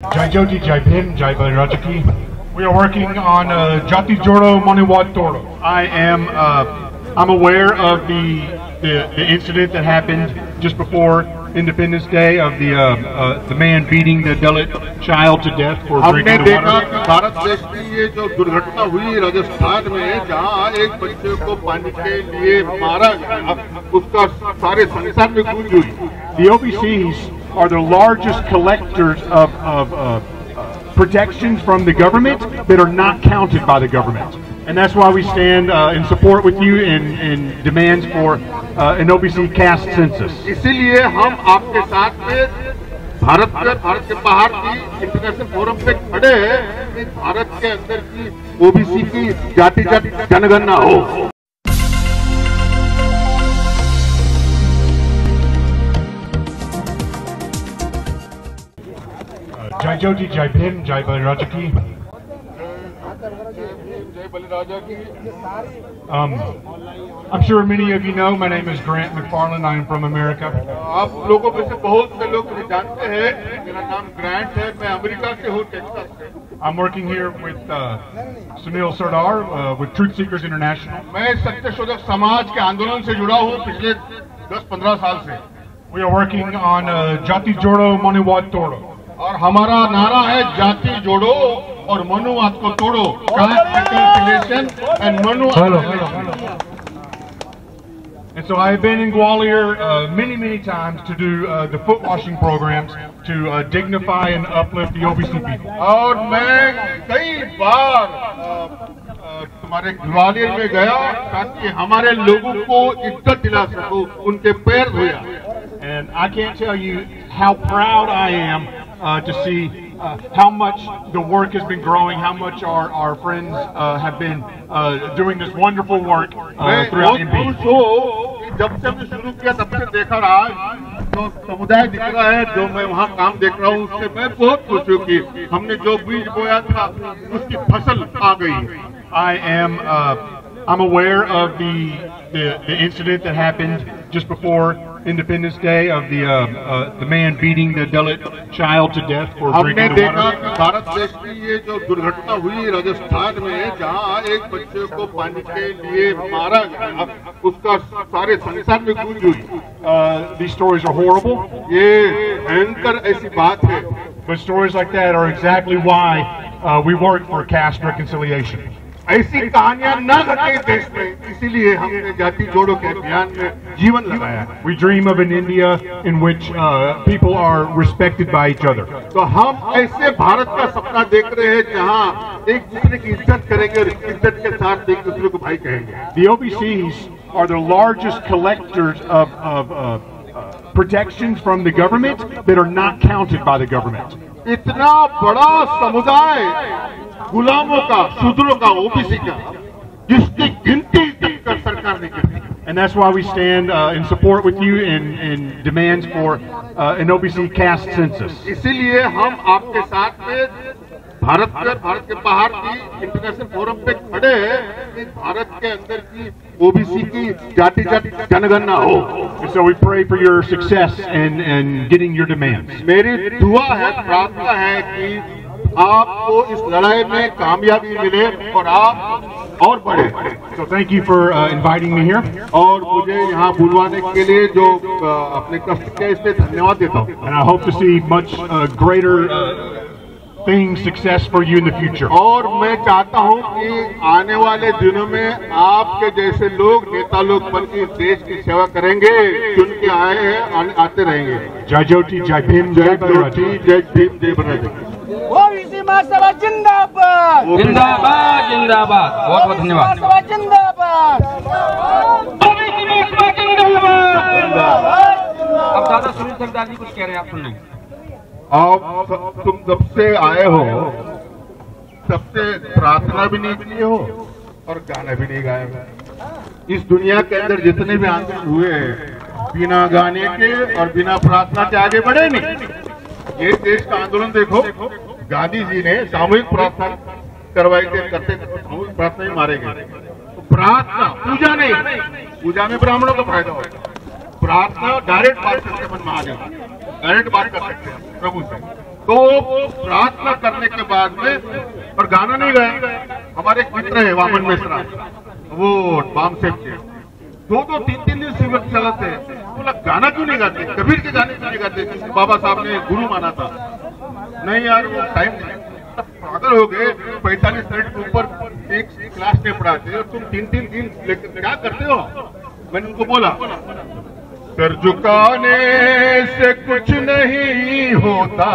Jai Jyoti, Jai Bhim, Jai Balarajaki. We are working on uh, Jati Jodo Maniwad Toro. I am uh, I'm aware of the, the the incident that happened just before Independence Day of the uh, uh, the man beating the Dalit child to death for हमने drinking the देखा water. कि भारत देश की ये जो दुर्घटना हुई राजस्थान में जहां एक बच्चे को पानी के लिए मारा गया उसका सारे संसार में गूंज हुई The OBCs are the largest collectors of, of uh, uh, protections from the government that are not counted by the government. And that's why we stand uh, in support with you in, in demands for uh, an OBC caste census. इसीलिए हम आपके साथ में भारत में भारत के बाहर की international forum पे खड़े हैं कि भारत के अंदर की ओबीसी की जाति जाति जनगणना हो Uh, Jai Jyoti, Jai Bhim, Jai Balarajaki. जय बलिराजा की Um, I'm sure many of you know my name is Grant McFarland. I am from America. आप लोगों में से बहुत से लोग मुझे जानते हैं मेरा नाम ग्रांट है मैं अमेरिका से हूँ टेक्सास से I'm working here with uh, Sunil Sardar uh, with Truth Seekers International. मैं सत्य शोधक समाज के आंदोलन से जुड़ा हूँ पिछले 10-15 साल से We are working on uh, Jati Jodo Maniwad Toro. और हमारा नारा है जाति जोड़ो और मनुवाद को तोड़ो कास्ट रिकन्सिलिएशन एंड मनुवाद And so I have been in Gwalior uh, many, many times to do uh, the foot washing programs to uh, dignify and uplift the OBC people. और मैं कई बार अ, अ, तुम्हारे ग्वालियर में गया ताकि हमारे लोगों को इज़्ज़त दिला सकूँ उनके पैर धोया And I can't tell you how proud I am uh, to see uh, how much the work has been growing, how much our, our friends uh, have been uh, doing this wonderful work uh, मैं throughout बहुत MB. खुश हूँ कि जब से मैं शुरू किया तब से देखा रहा जो समुदाय दिख रहा है जो मैं वहाँ काम देख रहा हूँ उससे मैं बहुत खुश हूँ कि हमने जो बीज बोया था उसकी फसल आ गई है I am uh, I'm aware of the, the the incident that happened just before Independence Day of the uh, uh, the man beating the Dalit child to death for हमने drinking the देखा water. कि भारत देश की ये जो दुर्घटना हुई राजस्थान में जहाँ एक बच्चे को पानी के लिए मारा गया उसका सारे संसार में गूंज हुई Uh, these stories are horrible, ये भयंकर ऐसी बात है but stories like that are exactly why uh, we work for caste reconciliation. ऐसी कहानियाँ न घटे देश में इसीलिए हमने जाति जोड़ो के अभियान में जीवन लगाया है We dream of an India in which uh, people are respected by each other. तो हम ऐसे भारत का सपना देख रहे हैं जहाँ एक दूसरे की इज़्ज़त करेंगे और इज़्ज़त के साथ एक दूसरे को भाई कहेंगे The OBCs are the largest collectors of, of uh, uh, protections from the government that are not counted by the government. इतना बड़ा समुदाय गुलामों का शूद्रों का ओबीसी का जिसकी गिनती तक कर सरकार नहीं करती And that's why we stand uh, in support with you in, in demands for uh, an OBC caste census. इसीलिए हम आपके साथ में भारत में भारत के बाहर की इंटरनेशनल फोरम पे खड़े हैं कि भारत के अंदर की ओबीसी की जाति जाति जनगणना हो And so we pray for your success in, in getting your demands. मेरी दुआ है प्रार्थना है कि आपको इस लड़ाई में कामयाबी मिले और आप और बढ़े thank you for uh, inviting me here. और मुझे यहाँ बुलवाने के लिए जो अ, अपने कष्ट किया इसलिए धन्यवाद देता हूँ hope to see much uh, greater uh, things, success for you in the future. और मैं चाहता हूँ कि आने वाले दिनों में आपके जैसे लोग नेता लोग बन के इस देश की सेवा करेंगे चुन के आए हैं आते रहेंगे Jyoti, Jai Bhim, Jai जय. ज्योति जय भीम जय बराजी महासभा जिंदाबाद। जिंदाबाद जिंदाबाद। बहुत बहुत धन्यवाद। महासभा जिंदाबाद। जिंदाबाद। अब दादा सुनील सरदार जी कुछ कह रहे हैं आप सुन आप तुम जब से आए हो सबसे प्रार्थना भी नहीं की हो और गाना भी नहीं गाया हो। इस दुनिया के अंदर जितने भी आंदोलन हुए हैं बिना गाने के और बिना प्रार्थना के आगे बढ़े नहीं। ये देश का आंदोलन देखो। गांधी जी ने सामूहिक प्रार्थना करवाई थी, करते सामूहिक प्रार्थना ही मारे गए। तो प्रार्थना, पूजा नहीं, पूजा में ब्राह्मणों का फ़ायदा होगा प्रार्थना डायरेक्ट बात करके मन में आ जाए डायरेक्ट बात कर सकते हैं, प्रभु से। तो प्रार्थना करने के बाद में और गाना नहीं गाए हमारे एक मित्र है, वामन मिश्रा। वो बाम के दो दो तीन तीन दिन शिविर चलाते बोला, गाना क्यों नहीं गाते? कबीर के गाने क्यों नहीं गाते? बाबा साहब ने गुरु माना था। नहीं यार, वो टाइम पागल हो गए, पैंतालीस मिनट के ऊपर एक क्लास में पढ़ाते और तुम तीन तीन दिन क्या करते हो? मैंने उनको बोला, सर झुकाने से कुछ नहीं होता।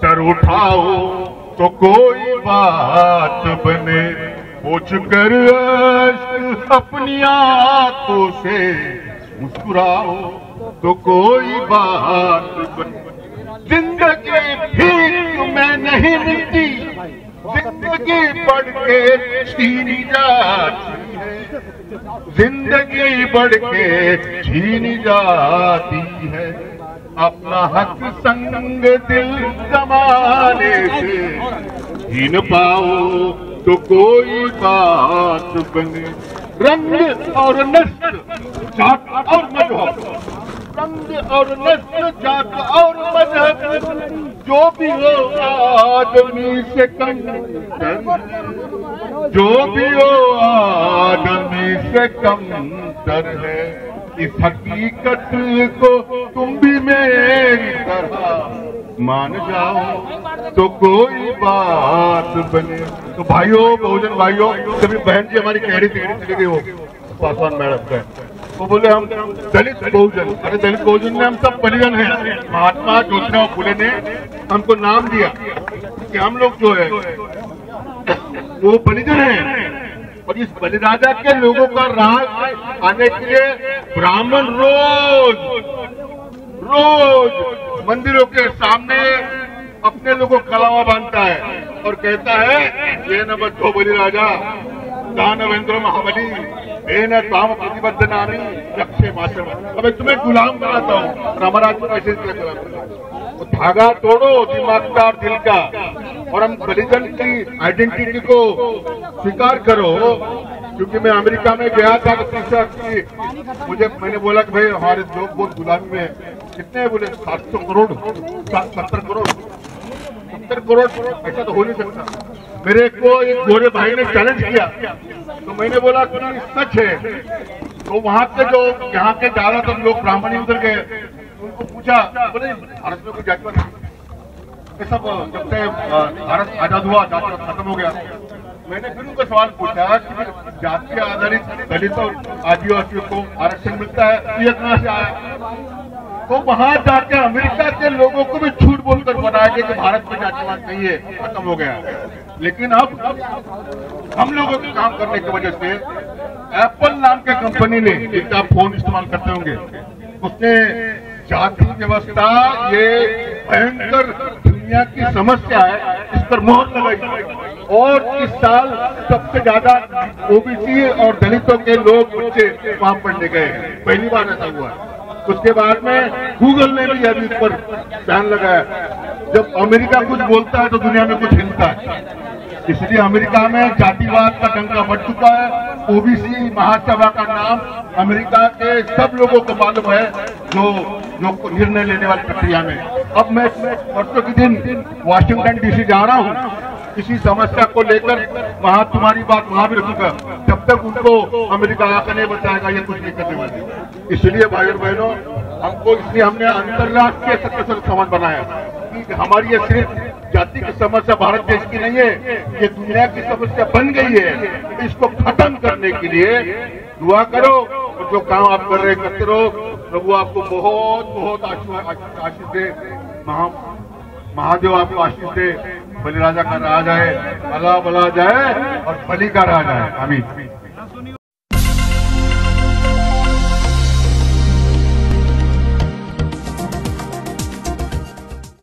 सर उठाओ तो कोई बात बने। पूछ कर अपनी आँखों से मुस्कुराओ तो कोई बात बने। ज़िंदगी भीख में नहीं मिलती, ज़िंदगी बढ़ के छीनी जाती है। ज़िंदगी बढ़ के छीनी जाती है। अपना हक संग दिल जमाने से छीन पाओ तो कोई बात बने। रंग और नस्ल जात और मज़हब। रंग और नस्ल जात और मज़हब जो भी हो आदमी से कम जो भी हो आदमी से कम तर है। इस हकीकत को तुम भी मेरी तरह मान जाओ तो कोई बात बने। तो भाइयों, बहुजन भाइयों, सभी बहन जी हमारी कह रही थी, चली गई हो पासवान मैडम का वो बोले हम दलित बहुजन। अरे दलित बहुजन में हम सब परिजन हैं। महात्मा ज्योतिराव फुले ने हमको नाम दिया कि हम लोग जो है, वो बलिदान है। और इस बलिदादा के लोगों का राज आने के लिए ब्राह्मण रोज रोज मंदिरों के सामने अपने लोगों को कलावा बांधता है और कहता है, ये न बद्धो बलि राजा दानवेंद्र महाबली न काम प्रतिबद्ध रक्षे माशम अब तुम्हें गुलाम बनाता हूँ। और हमारा तो धागा तोड़ो दिमाग का और दिल का, और हम बलिदान की आइडेंटिटी को स्वीकार करो। क्योंकि मैं अमेरिका में गया था कि मुझे, मैंने बोला कि भाई, हमारे लोग बहुत गुलामी में कितने बोले? सात सौ करोड़, सात सत्तर करोड़। सत्तर करोड़ ऐसा तो हो नहीं सकता। मेरे को एक गोरे भाई ने चैलेंज किया। तो मैंने बोला कि सच है। तो वहाँ के जो, यहाँ के ज़्यादातर लोग ब्राह्मण ही उधर गए। उनको पूछा, बोले, भारत में कोई ये सब, जब से भारत आज़ाद हुआ, जातिवाद खत्म हो गया। मैंने फिर उनको सवाल पूछा कि जाति आधारित दलित और आदिवासियों को आरक्षण मिलता है? ये कहाँ से आया? तो वहाँ जाकर अमेरिका के लोगों को भी झूठ बोलकर बताया गया कि भारत में जातिवाद नहीं है, खत्म हो गया। लेकिन अब हम लोगों के काम करने की वजह से एप्पल नाम के कंपनी ने जिनका फ़ोन इस्तेमाल करते होंगे, उसने जाति व्यवस्था, ये भयंकर दुनिया की समस्या है, इस पर मोहर लगाई। और इस साल सबसे ज़्यादा ओबीसी और दलितों के लोग बच्चे वहाँ पढ़ने गए हैं। पहली बार ऐसा हुआ है। उसके बाद में गूगल ने भी अभी इस पर बैन लगाया। जब अमेरिका कुछ बोलता है तो दुनिया में कुछ हिलता है। इसलिए अमेरिका में जातिवाद का डंका बढ़ चुका है। ओबीसी महासभा का नाम अमेरिका के सब लोगों को मालूम है जो जो निर्णय लेने वाली प्रक्रिया में। अब मैं परसों के दिन वाशिंगटन डीसी जा रहा हूँ। किसी समस्या को लेकर वहाँ तुम्हारी बात वहाँ भी रखूँगा। तक उनको अमेरिका आकर नहीं बताएगा ये कुछ नहीं करने वाले इसलिए भाई और बहनों, हमको इसलिए हमने अंतर्राष्ट्रीय सत्य संस्थान बनाया। कि हमारी ये सिर्फ़ जाति की समस्या भारत देश की नहीं है, ये दुनिया की समस्या बन गई है। इसको खत्म करने के लिए दुआ करो, और जो काम आप कर रहे करते रहो। प्रभु आपको बहुत बहुत आशीष दे। महा महादेव आपको आशीष दे बलिराजा का राज है बला बला जाए और बलि का राज है। आमीन।